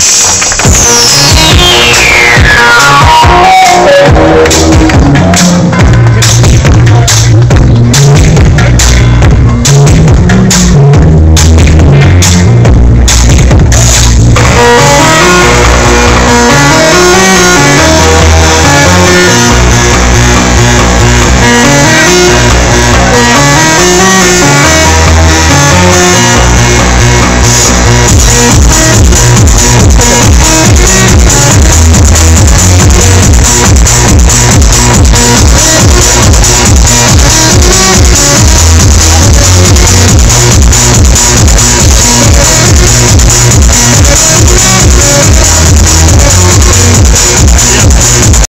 Música